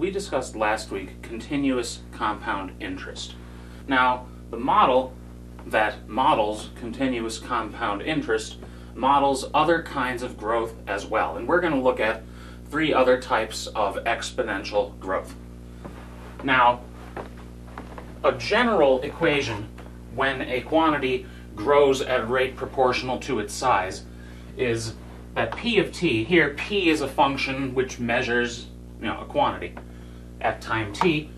we discussed last week continuous compound interest. Now, the model that models continuous compound interest models other kinds of growth as well. And we're going to look at three other types of exponential growth. Now, a general equation when a quantity grows at a rate proportional to its size is that p of t, here p is a function which measures you know, a quantity at time t.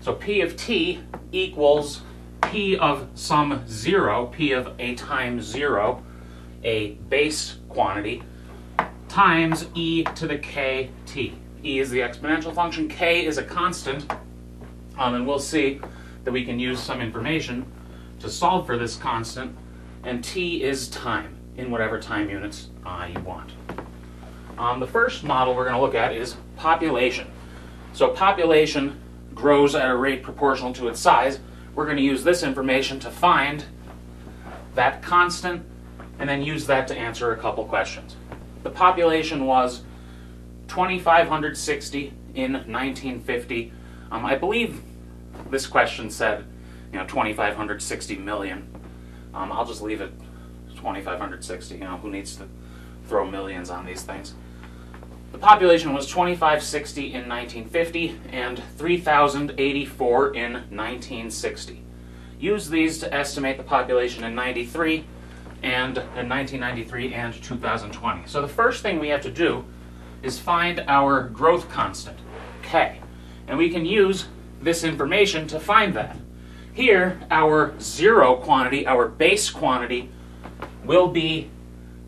So p of t equals p of some zero, p of a times zero, a base quantity, times e to the kt. e is the exponential function, k is a constant, um, and we'll see that we can use some information to solve for this constant, and t is time in whatever time units uh, you want. Um, the first model we're going to look at is population. So population grows at a rate proportional to its size. We're going to use this information to find that constant and then use that to answer a couple questions. The population was 2,560 in 1950. Um, I believe this question said, you know, 2,560 million. Um, I'll just leave it 2,560. You know, who needs to throw millions on these things? The population was 2,560 in 1950 and 3,084 in 1960. Use these to estimate the population in 93 and in 1993 and 2020. So the first thing we have to do is find our growth constant, k. And we can use this information to find that. Here, our zero quantity, our base quantity, will be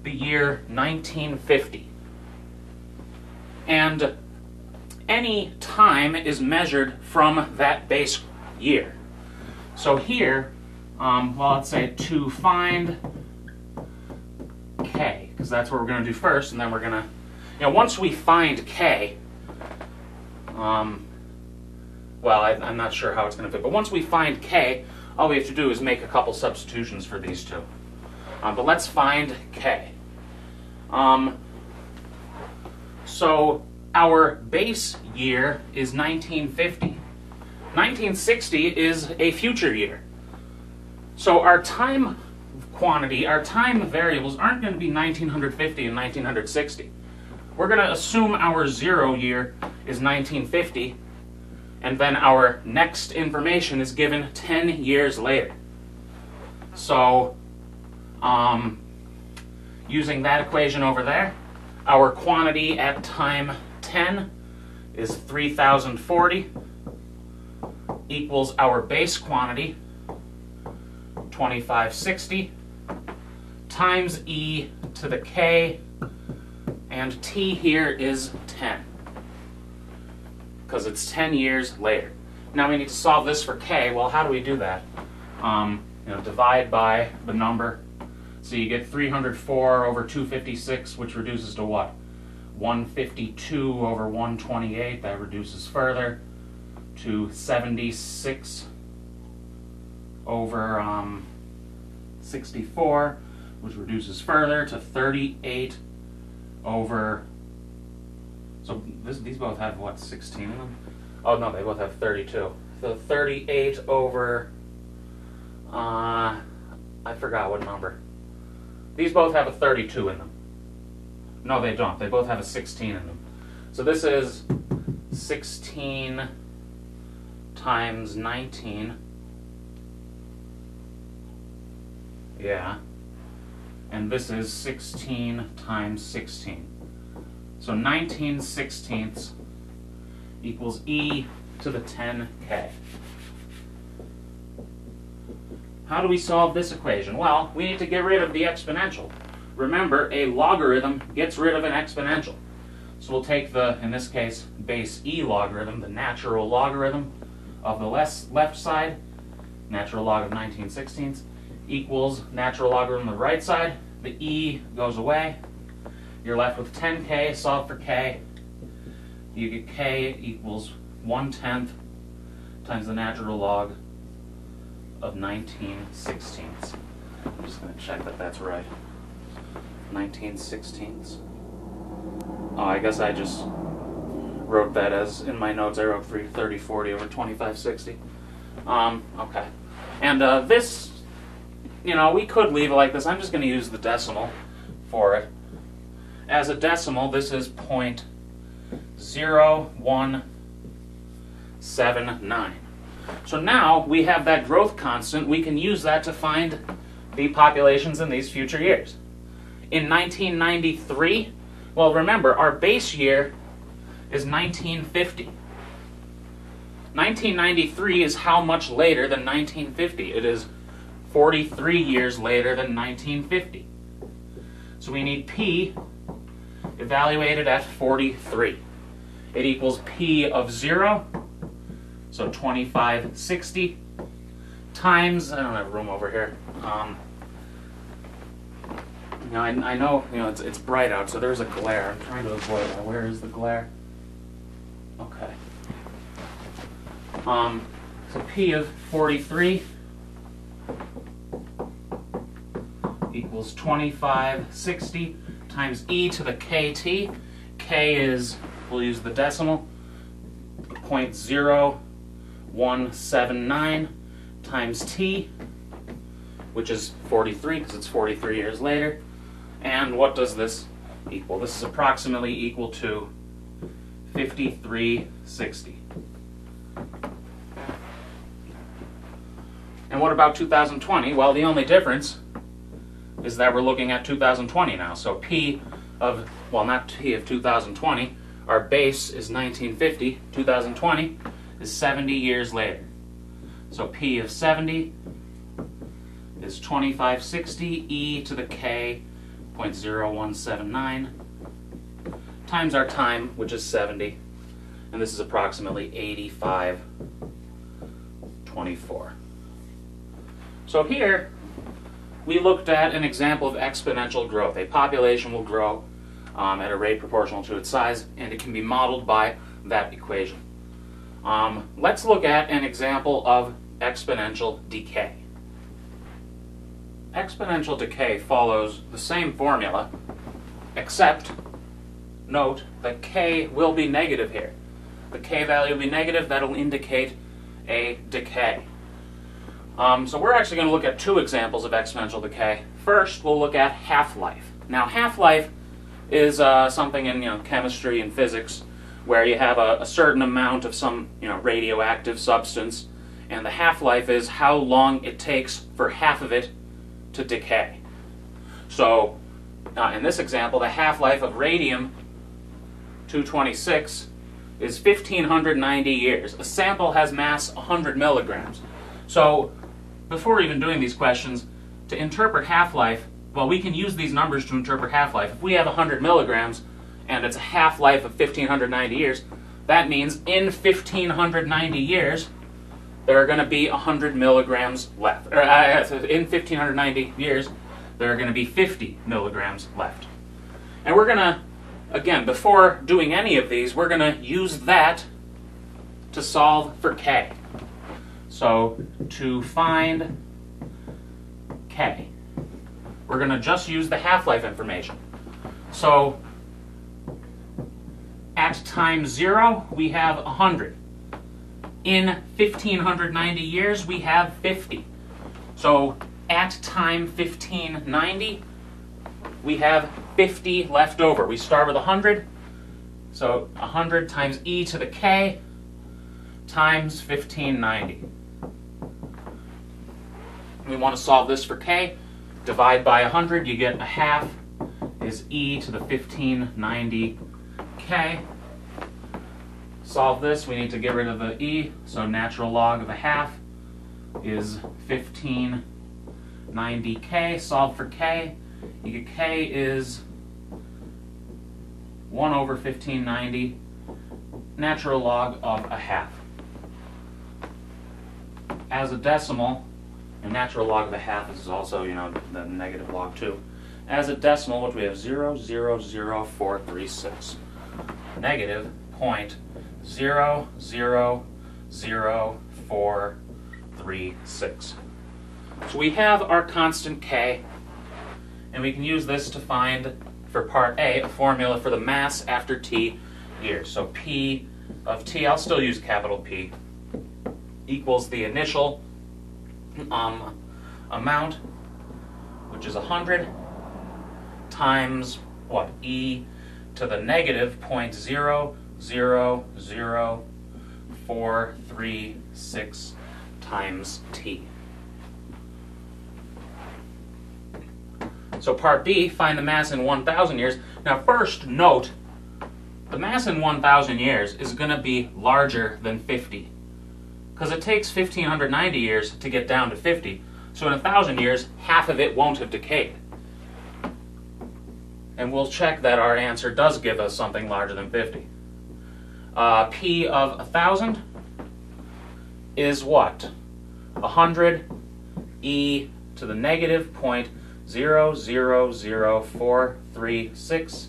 the year 1950. And any time is measured from that base year. So here, um, well, let's say to find k, because that's what we're going to do first, and then we're going to, you know, once we find k, um, well, I, am not sure how it's going to fit, but once we find k, all we have to do is make a couple substitutions for these two. Um, but let's find k. Um, so our base year is 1950. 1960 is a future year. So our time quantity, our time variables aren't going to be 1950 and 1960. We're going to assume our zero year is 1950, and then our next information is given 10 years later. So, um, using that equation over there, our quantity at time 10 is 3040 equals our base quantity 2560 times e to the k and t here is 10 because it's 10 years later. Now we need to solve this for k. Well, how do we do that? Um, you know, divide by the number. So you get 304 over 256, which reduces to what? 152 over 128, that reduces further to 76 over um, 64, which reduces further to 38 over, so this, these both have what, 16 in them? Oh no, they both have 32. So 38 over, uh, I forgot what number. These both have a 32 in them. No, they don't. They both have a 16 in them. So this is 16 times 19. Yeah. And this is 16 times 16. So 19 sixteenths equals e to the 10k. How do we solve this equation? Well, we need to get rid of the exponential. Remember, a logarithm gets rid of an exponential. So we'll take the, in this case, base e logarithm, the natural logarithm of the left side, natural log of 19 sixteenths, equals natural logarithm of the right side. The e goes away. You're left with 10k, solve for k. You get k equals 1 tenth times the natural log of 19 sixteenths. I'm just going to check that that's right. 19 sixteenths. Oh, I guess I just wrote that as, in my notes, I wrote 330, 40 over 25, 60. Um, okay. And uh, this, you know, we could leave it like this. I'm just going to use the decimal for it. As a decimal, this is point zero one seven nine. So now we have that growth constant. We can use that to find the populations in these future years. In 1993, well, remember, our base year is 1950. 1993 is how much later than 1950? It is 43 years later than 1950. So we need P evaluated at 43. It equals P of 0, so 2560, times, I don't have room over here. Um, know, I, I know, you know, it's, it's bright out, so there's a glare. I'm trying to avoid that. Where is the glare? Okay. Um, so P of 43 equals 2560 times e to the kt. k is, we'll use the decimal, 0.0179 times t, which is 43 because it's 43 years later. And what does this equal? This is approximately equal to 5360. And what about 2020? Well, the only difference is that we're looking at 2020 now. So P of, well, not P of 2020, our base is 1950. 2020 is 70 years later. So P of 70 is 2560 e to the k 0.0179 times our time, which is 70, and this is approximately 8524. So here, we looked at an example of exponential growth. A population will grow um, at a rate proportional to its size, and it can be modeled by that equation. Um, let's look at an example of exponential decay. Exponential decay follows the same formula, except note that k will be negative here. The k value will be negative, that'll indicate a decay. Um, so we're actually going to look at two examples of exponential decay. First, we'll look at half-life. Now, half-life is uh, something in you know chemistry and physics where you have a, a, certain amount of some you know radioactive substance, and the half-life is how long it takes for half of it to decay. So, uh, in this example, the half-life of radium 226 is 1590 years. A sample has mass 100 milligrams. So before even doing these questions, to interpret half-life, well, we can use these numbers to interpret half-life. If we have 100 milligrams and it's a half-life of 1590 years, that means in 1590 years, there are going to be 100 milligrams left. Or, uh, in 1590 years, there are going to be 50 milligrams left. And we're going to, again, before doing any of these, we're going to use that to solve for k. So to find K, we're going to just use the half-life information. So at time zero, we have 100. In 1590 years, we have 50. So at time 1590, we have 50 left over. We start with 100. So 100 times e to the k times 1590 we want to solve this for k. Divide by 100, you get a half is e to the 1590k. Solve this, we need to get rid of the e, so natural log of a half is 1590k. Solve for k, you get k is 1 over 1590, natural log of a half. As a decimal, a natural log of a half is also, you know, the negative log 2. As a decimal, do we have? 0, 0, 0, 4, 3, 6. Negative point 0, 0, 0, 4, 3, 6. So we have our constant k, and we can use this to find, for part A, a formula for the mass after t years. So P of T, I'll still use capital P, equals the initial um, amount, which is 100, times what? E to the negative point zero zero zero four three six times T. So part B, find the mass in 1,000 years. Now first note, the mass in 1,000 years is going to be larger than 50. Because it takes 1,590 years to get down to 50. So in 1,000 years, half of it won't have decayed. And we'll check that our answer does give us something larger than 50. Uh, P of 1,000 is what? 100 e to the negative point zero zero zero four three six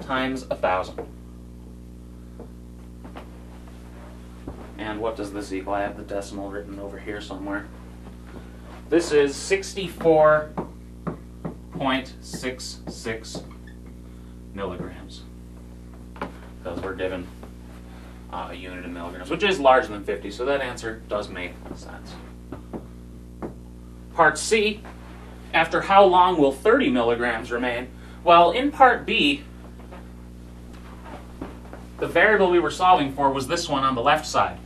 times a thousand. And what does this equal? I have the decimal written over here somewhere. This is 64.66 milligrams. Because we're given uh, a unit in milligrams, which is larger than 50, so that answer does make sense. Part C, after how long will 30 milligrams remain? Well, in part B, the variable we were solving for was this one on the left side.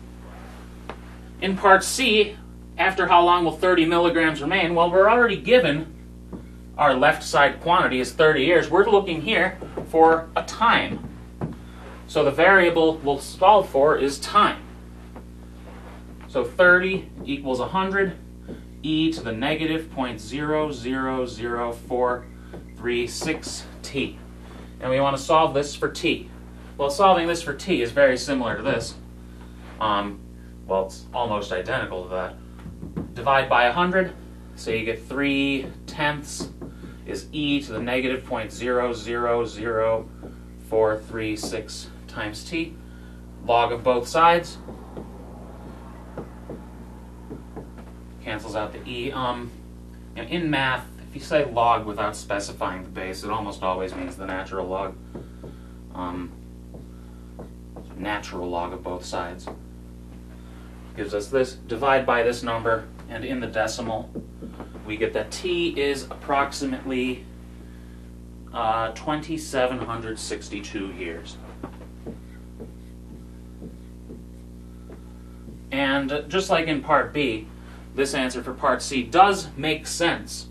In part C, after how long will 30 milligrams remain? Well, we're already given our left side quantity is 30 years. We're looking here for a time. So the variable we'll solve for is time. So 30 equals 100 e to the negative 0.000436t. And we want to solve this for t. Well, solving this for t is very similar to this. Um, well, it's almost identical to that. Divide by 100, so you get 3 tenths is e to the negative 0.000436 times t. Log of both sides, cancels out the e. Um, you know, in math, if you say log without specifying the base, it almost always means the natural log. Um, natural log of both sides. Gives us this, divide by this number, and in the decimal, we get that t is approximately uh, 2,762 years. And just like in part B, this answer for part C does make sense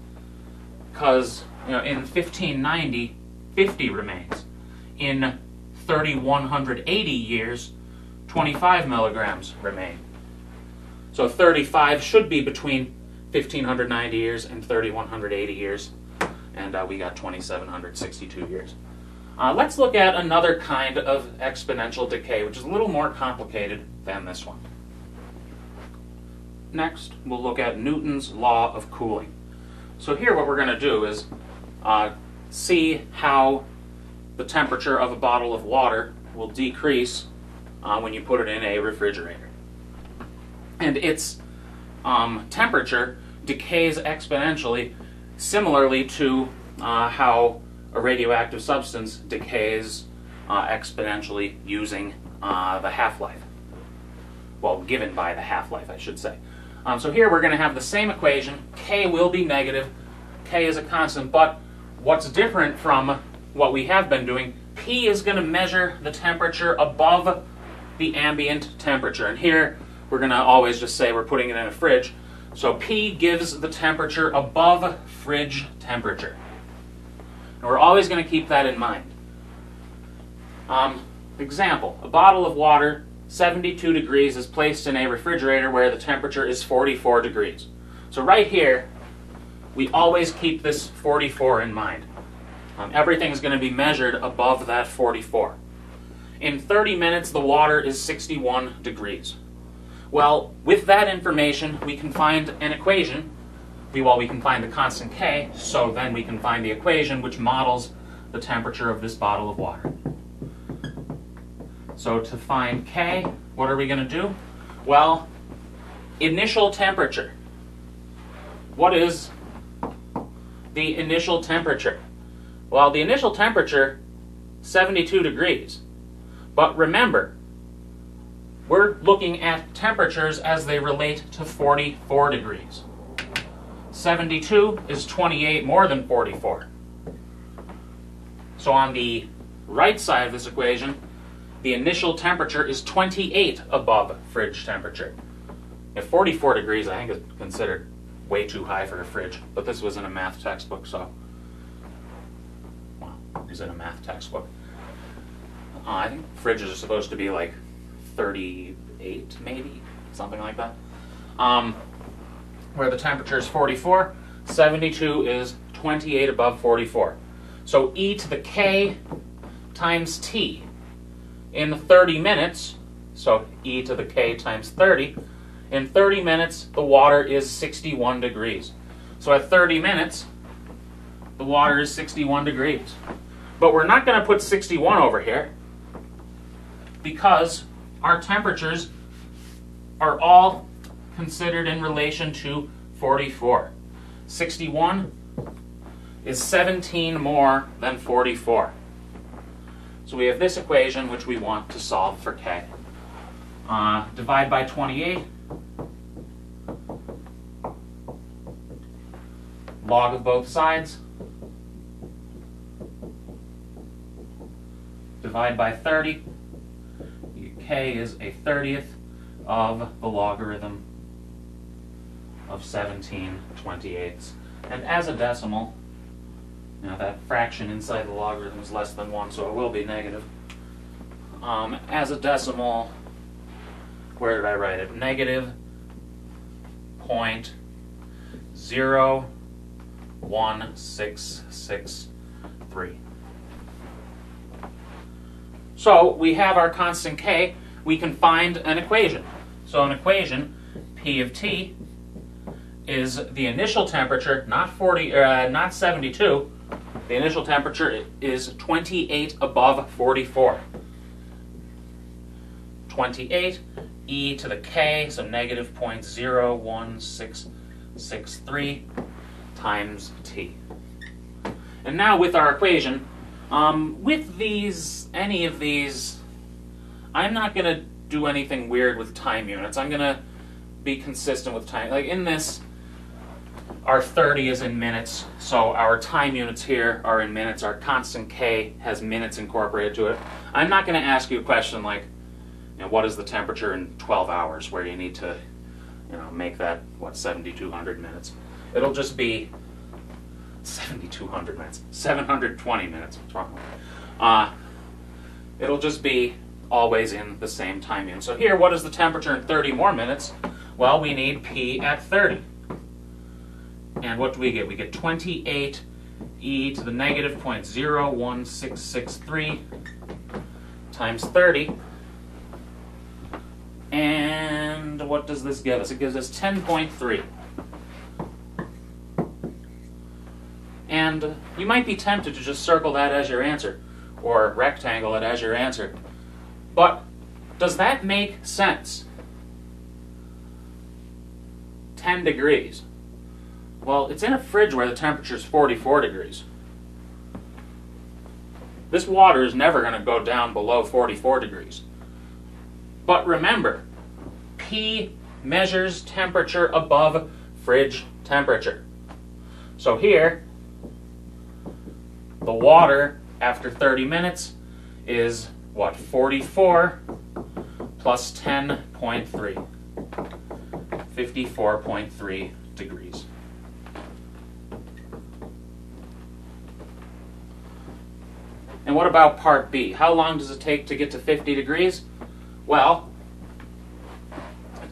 because you know, in 1590, 50 remains. In 3180 years, 25 milligrams remain. So 35 should be between 1590 years and 3180 years, and uh, we got 2762 years. Uh, let's look at another kind of exponential decay, which is a little more complicated than this one. Next, we'll look at Newton's law of cooling. So here what we're going to do is uh, see how the temperature of a bottle of water will decrease uh, when you put it in a refrigerator. And its um, temperature decays exponentially, similarly to uh, how a radioactive substance decays uh, exponentially using uh, the half-life. Well, given by the half-life, I should say. Um, so here we're going to have the same equation. K will be negative. K is a constant, but what's different from what we have been doing, P is going to measure the temperature above the ambient temperature. And here we're going to always just say we're putting it in a fridge. So P gives the temperature above fridge temperature. And we're always going to keep that in mind. Um, example, a bottle of water 72 degrees is placed in a refrigerator where the temperature is 44 degrees. So right here, we always keep this 44 in mind. Um, everything is going to be measured above that 44. In 30 minutes, the water is 61 degrees. Well, with that information, we can find an equation. We, well, we can find the constant K, so then we can find the equation which models the temperature of this bottle of water. So to find K, what are we going to do? Well, initial temperature. What is the initial temperature? Well, the initial temperature 72 degrees. But remember, we're looking at temperatures as they relate to 44 degrees. 72 is 28 more than 44. So on the right side of this equation, the initial temperature is 28 above fridge temperature. At 44 degrees, I think is considered way too high for a fridge, but this was in a math textbook, so. Well, is in a math textbook. Uh, I think fridges are supposed to be like 38, maybe, something like that. Um, where the temperature is 44, 72 is 28 above 44. So e to the k times t in 30 minutes, so e to the k times 30, in 30 minutes the water is 61 degrees. So at 30 minutes, the water is 61 degrees. But we're not going to put 61 over here because our temperatures are all considered in relation to 44. 61 is 17 more than 44. So we have this equation which we want to solve for k. Uh, divide by 28. Log of both sides. Divide by 30 k is a 30th of the logarithm of 17 28ths. And as a decimal, now that fraction inside the logarithm is less than 1, so it will be negative. Um, as a decimal, where did I write it? Negative point zero one six six three. So we have our constant k, we can find an equation. So an equation, P of t, is the initial temperature, not 40, uh, not 72. The initial temperature is 28 above 44. 28 e to the k, so negative 0.01663 times t. And now with our equation, um, with these, any of these, I'm not going to do anything weird with time units. I'm going to be consistent with time. Like in this, our 30 is in minutes, so our time units here are in minutes. Our constant k has minutes incorporated to it. I'm not going to ask you a question like, you know, what is the temperature in 12 hours, where you need to, you know, make that, what, 7,200 minutes. It'll just be 7,200 minutes, 720 minutes. What's wrong uh, it'll just be always in the same time unit. So here, what is the temperature in 30 more minutes? Well, we need P at 30. And what do we get? We get 28 e to the negative 0.01663 times 30. And what does this give us? It gives us 10.3. And you might be tempted to just circle that as your answer, or rectangle it as your answer. But does that make sense? 10 degrees. Well, it's in a fridge where the temperature is 44 degrees. This water is never going to go down below 44 degrees. But remember, P measures temperature above fridge temperature. So here, the water after 30 minutes is what, 44 plus 10.3, 54.3 degrees. And what about part B? How long does it take to get to 50 degrees? Well,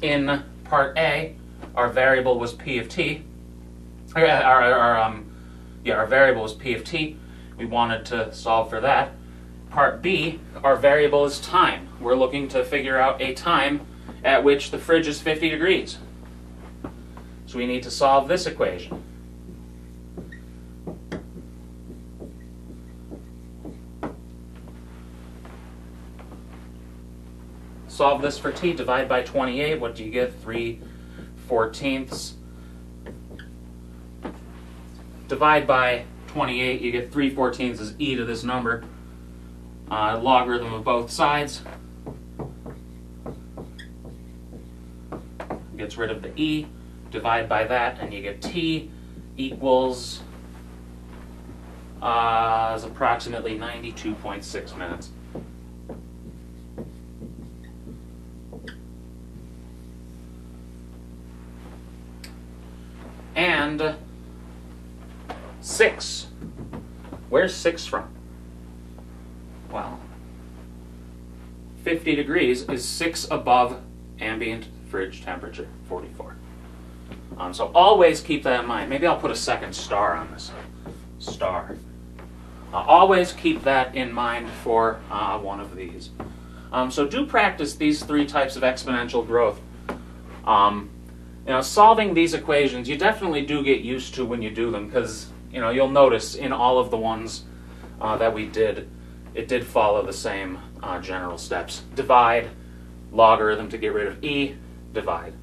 in part A, our variable was P of t. Our, our, our, um, yeah, our variable was P of t. We wanted to solve for that. Part B, our variable is time. We're looking to figure out a time at which the fridge is 50 degrees. So we need to solve this equation. Solve this for t, divide by 28, what do you get? 3 fourteenths. Divide by 28, you get 3 fourteenths is e to this number. uh, logarithm of both sides. Gets rid of the e, divide by that, and you get t equals uh, is approximately 92.6 minutes. 6. Where's 6 from? Well, 50 degrees is 6 above ambient fridge temperature, 44. Um, so always keep that in mind. Maybe I'll put a second star on this. Star. Uh, always keep that in mind for uh, one of these. Um, so do practice these three types of exponential growth. Um, you know, solving these equations, you definitely do get used to when you do them because you know you'll notice in all of the ones uh, that we did, it did follow the same uh, general steps. Divide, logarithm to get rid of e, divide.